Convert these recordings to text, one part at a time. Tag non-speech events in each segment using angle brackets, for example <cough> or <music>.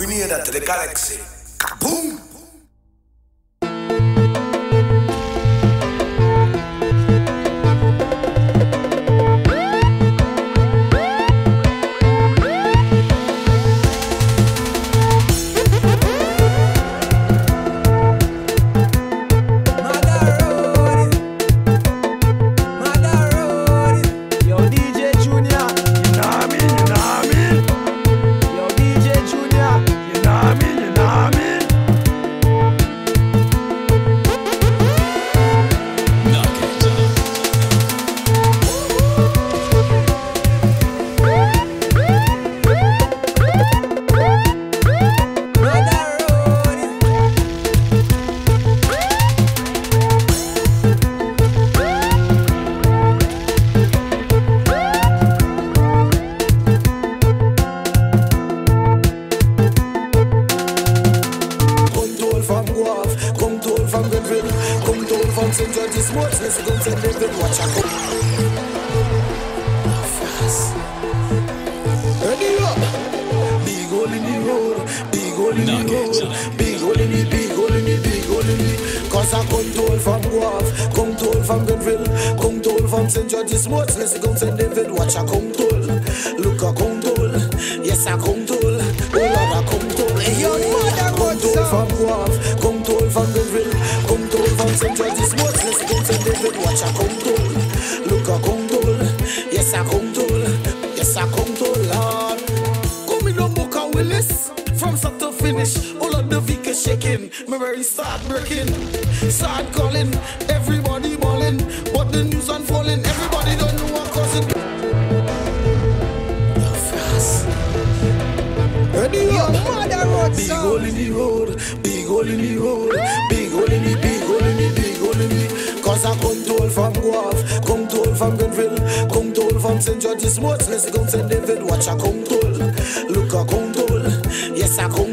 grenade to the galaxy. Kaboom! big hole in the big hole in the, big hole in the, big hole in the. Cause I control from Gouyave, control from Grenville, control from St. George's Woods, let's go St. David, watch I control, look I control, yes I control, oh Lord I control. Hey, your mother control from Gouyave, control from Grenville, control from St. George's Woods, let's go St. David, watch I control, look I control, yes I control, yes I control. shaking, my very sad, breaking, sad calling, everybody balling, but the news unfolding, everybody don't know what causing. You're fast. Ready Your up. mother wrote Big hole in the road, big hole in the road, big hole in the, big hole in the, big hole in the. Cause I come told from Gouyave, come told from Grenville, come told from St. George's Woods, let's go St. David, watch I come told, look I come told, yes I come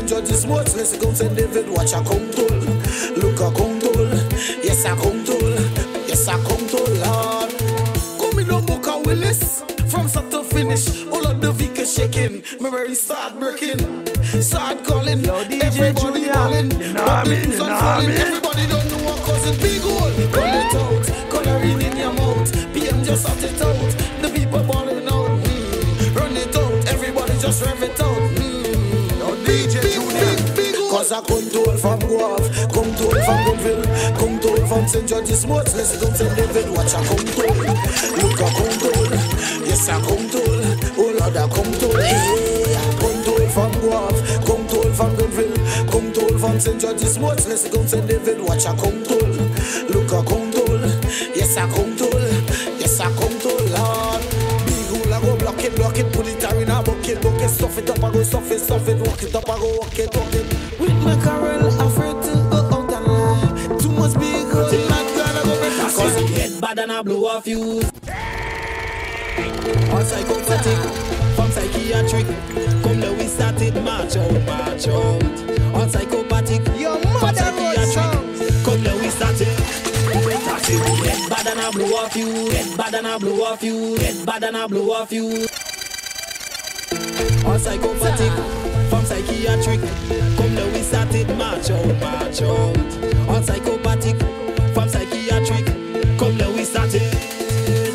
to judge this much. Let's go say David, watch a control. Look a control. Yes, I control. Yes, I control, Lord. Come in on Boca Willis. From start to finish, all of the vehicle shaking. Memory start breaking. Start calling. Yo, DJ Everybody Junior. calling. You know but I mean, you know I mean. Everybody don't know what causing big hole. Call it out. Coloring in your mouth. PM just shut it out. The people balling out. Hmm. Run it out. Everybody just rev it out. Control from Gouyave, control from Goodville, control from St. George's Woods, let's go to David, watch a control, look a control, yes I control, oh Lord I control, control from Gouyave, control from Goodville, control from St. George's Woods, let's go to David, watch a control, look a control, yes I control. it, put it in a bucket, bucket, stuff it up, I go stuff it, stuff it, walk it up, I go walk it, walk it. With my Carol, afraid to go out and lie. Too much big, cause it not gonna go better. Cause it get bad and I blow off you. All psychopathic, from psychiatric. Come now we started march out, march out. All psychopathic, your mother was Come now we started. Get bad and I blow off you. Get bad and I blow off you. Get bad and I blow off you or psychopathic from psychiatric. Come now we started march out, march out. Or psychopathic from psychiatric. Come now we started.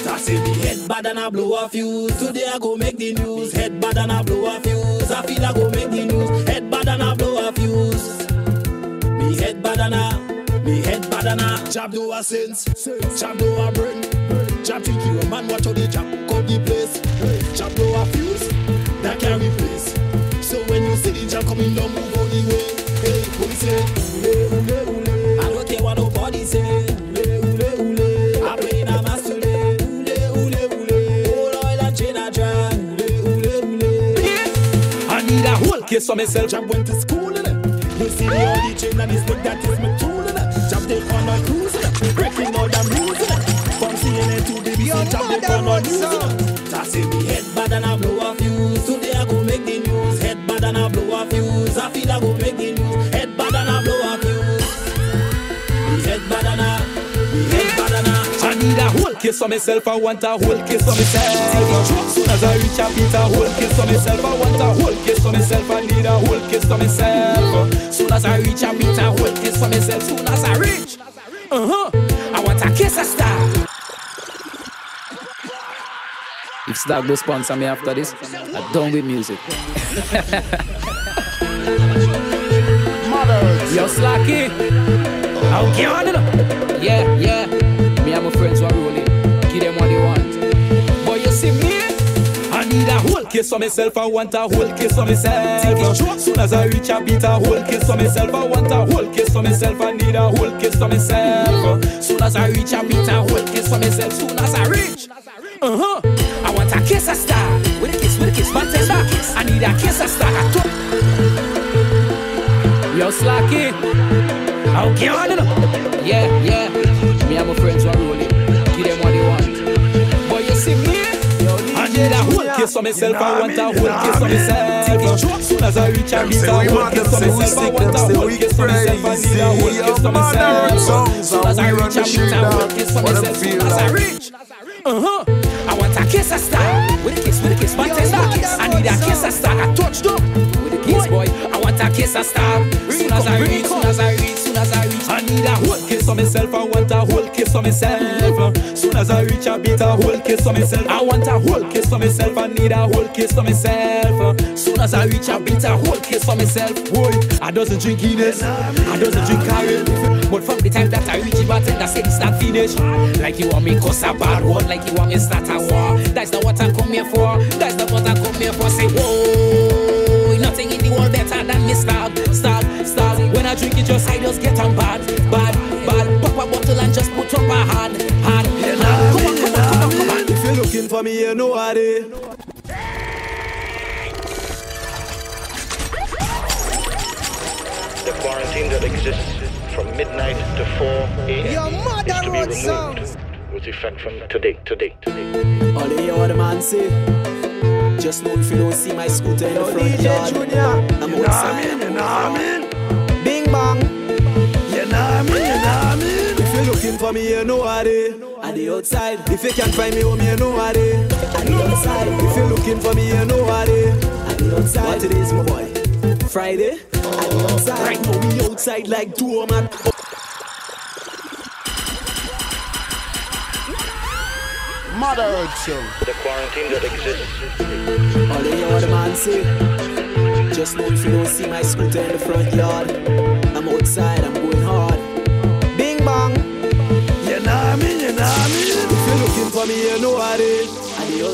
I say the head bad and I blow a fuse. Today I go make the news. Head bad and I blow a fuse. I feel I go make the news. Head bad and I blow a fuse. Me head bad and I, me head bad and I. Jab do a sense, chop do a brain. Jab think you a man, watch out the jab, call the place. Jab do case for myself. I went to school in it. You see the only chain and this that is my tool in it. Jump take on a cruise in. Breaking all the rules in it. From CNN to BBC, jump take on a news. Kiss on myself, I want a whole kiss on myself. Soon as I reach, I beat a whole kiss on myself, I want a whole kiss on myself, I need a whole kiss on myself. Soon as I reach, I beat a whole kiss on myself. Soon as I reach, uh huh, I want a kiss a star. If Stag will sponsor me after this, I'm done with music. Yo, Slacky. Okay, on it. Yeah, yeah. Me and my friends were kiss for myself. I want a whole kiss for myself. Soon as I reach, I beat a whole kiss for myself. I want a whole kiss for myself. I need a whole kiss for myself. Soon as I reach, I beat a whole kiss for myself. Soon as I reach, uh huh. I want a kiss a star. With a kiss, with a kiss, man, test kiss. I need a kiss a star. Yo, Slacky. Okay, on it. Yeah, yeah. Me and my friends were rolling. Give them what they want. But you see me? A whole kiss for myself. I want a whole kiss for myself. Soon as I reach, I need a whole kiss for myself. I want a whole kiss for myself. I need a whole kiss for myself. Soon as I reach, I need a whole kiss for myself. Soon as I reach, uh huh. I want a kiss a star. With a kiss, with a kiss, but test a kiss. I need a kiss a star. I touched up with a kiss, boy. I want a kiss a star. Soon as I reach, soon as I reach, soon as I reach, I need a whole kiss for myself. I want a whole kiss myself. Soon as I reach, I beat a whole kiss for myself. I want a whole kiss for myself. I need a whole kiss for myself. Soon as I reach, I beat a whole kiss for myself. Boy, I doesn't drink Guinness, I doesn't drink Carib. But from the time that I reach the bartender said it's not finished. Like you want me cause a bad one, like you want me start a war. That's not what I come here for. That's not what I come here for. Say whoa, nothing in the world better than me start, start, start. When I drink it, just I just get on bad, you know what it. The quarantine that exists from midnight to 4 a.m. Your mother is to be wrote removed songs. with effect from today, today, today. All you hear what the man say. Just know if you don't see my scooter in the Yo, front yard, Junior. I'm You know what I mean? You know what I mean? Looking for me, you know what it. I the outside. If you can't find me home, you know what it. I the outside. If you're looking for me, you know what it. I the outside. What it is, my boy? Friday. I the outside. Right now we outside like two of my. Mother Earth Show. The quarantine that exists All you hear what the man say. Just know if you don't see my scooter in the front yard, I'm outside. I'm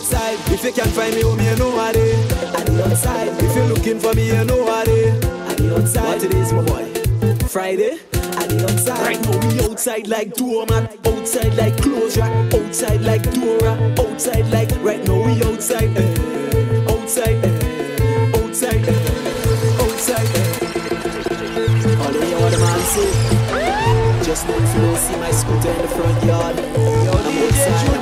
outside. If you can't find me home, you know what it. I the outside. If you're looking for me, you know what it. I the outside. What it is, my boy? Friday. I the outside. Right now we outside like doormat. Outside like closure. Outside like Dora. Outside like right now we outside. eh. Outside. eh. Outside. eh. Outside. eh. All you hear what the man say. Just know if you don't see my scooter in the front yard. Yo, I'm outside,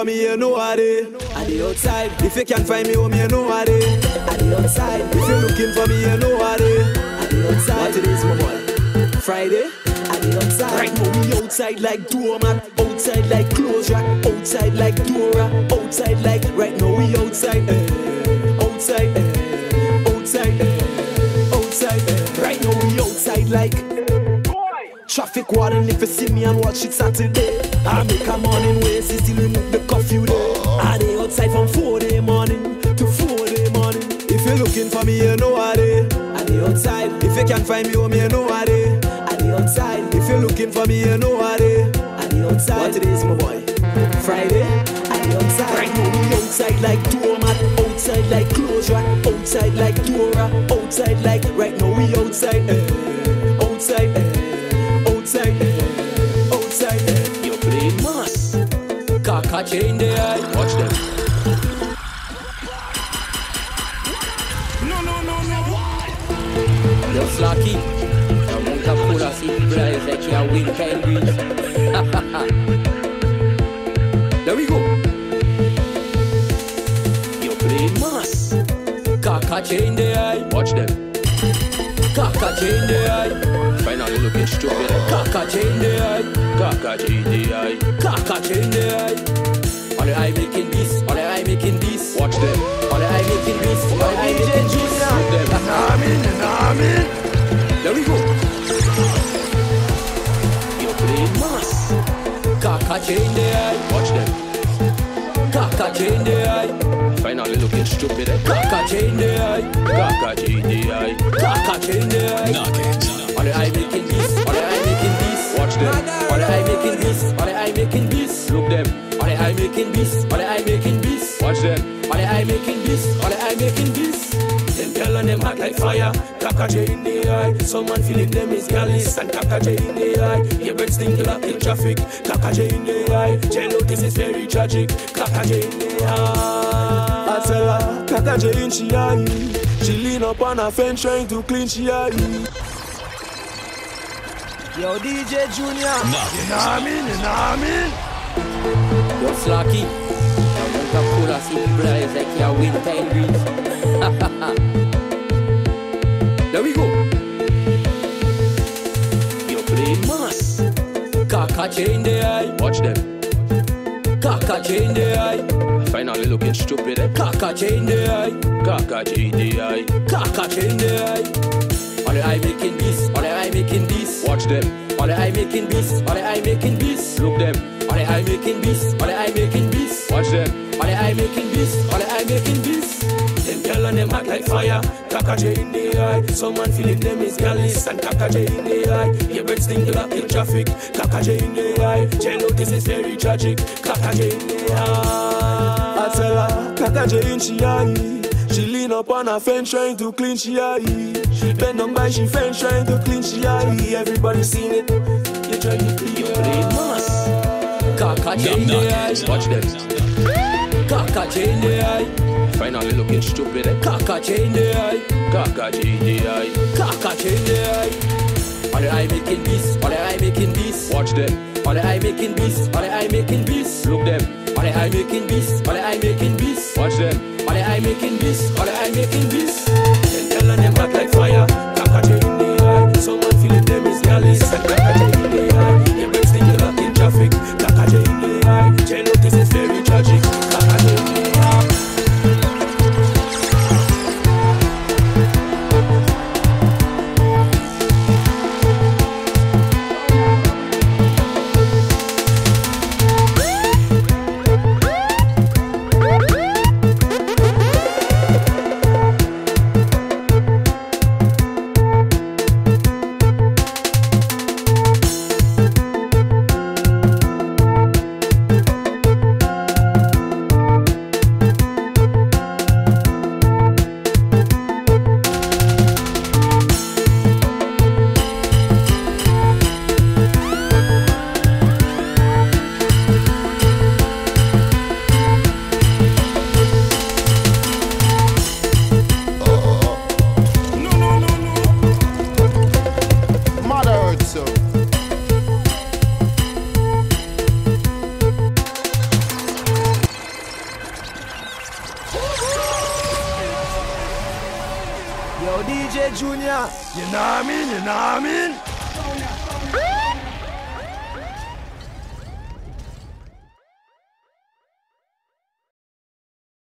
for me, you know what it. I the outside. If you can't find me home, you know what it. I the outside. If you're looking for me, you know what it. I the outside. What it is, my boy? Friday. I the outside. Right now we outside like doormat. Outside like closure. Outside like Dora. Outside like right now we outside. eh. Outside. eh. Outside. eh. Outside. eh. Right now we outside like. Traffic warning if you see me and watch it Saturday. I make a morning waste, still remove the outside from 4 day morning to 4 day morning. If you're looking for me, you know what it. I dey outside. If you can't find me home, you know what it. I dey outside. If you're looking for me, you know what it. I dey outside. What it is, my boy? Friday. I dey outside. Right now we outside like doormat. Outside like closure. Outside like Dora. Outside like right now we outside. eh. Outside. eh. Outside. eh. Outside. eh. You play mass. Kaka chain the eye. There we go. You play mass. Kaka chain the eye. Watch them. Kaka in the eye. Finally looking stupid. Kaka in the eye. Kaka in the eye. Kaka in the eye. All the eye making this. All the eye making this. Watch them. All the eye making this. All the eye making. Look them. Nah, I mean, nah, I In the eye. Watch them. Kaka in the eye. Finally looking stupid. Kaka in the eye. Kaka in the eye. Kaka in the eye. Knock it. All the eye making this. All the eye making this. Watch them. All the eye making this. All the eye making this. Look them. All the eye making this. All the eye making this. Watch them. All the eye making this. All the eye making this. Them and them act like fire. Kakaje in the eye. Someone feeling them is gallus and kakaje in the eye. Your birds think like in traffic. Kakaje in the eye. Jello, this is very tragic. Kakaje in the eye. I tell her, Kaka in she eye. She lean up on her fence trying to clean she eye. Yo, DJ Junior. Knock it. Nah, I mean, nah, I mean. Yo, Slacky. Yo, don't come cool and see people that is like your winter in Greece. <laughs> there we go. You play mass. Kaka in the eye. Watch them. Kaka in the eye. Finally looking stupid. Eh? Kaka in the eye. Kaka in the eye. Kaka in the eye. All the eye making this. All the eye making this. Watch them. All the eye making this. All the eye making this. Look them. All the eye making this. All the eye making this. Watch them. All the eye making this. All the eye making this. Them and them act like fire. Kakaje in the eye. Someone feeling them is gallus and kakaje in the eye. Your birds think like in traffic. Kakaje in the eye. Jello, this is very tragic. Kakaje in the eye. I tell her, Kaka in she eye. She lean up on her fence trying to clean she eye. She bend down by she fence trying to clean she eye. Everybody seen it. You try to clean You your play eye. mass. Kakaje in the eye. Watch them. Kakaje in the eye. Finally looking stupid. Eh? Kakaje in the eye. Kakaje in the eye. Kakaje in the eye. The eye making this. The eye making this. Watch them. The eye making this. The eye making this. Look them. The eye making this. The eye making this. Watch them. The eye making this. The eye making this. And them act like fire. Kakaje in the eye. Someone feeling them is and kakaje in the eye. Your birds think like in traffic. Kakaje in the eye. Jello, this You know what I mean? You know what I mean?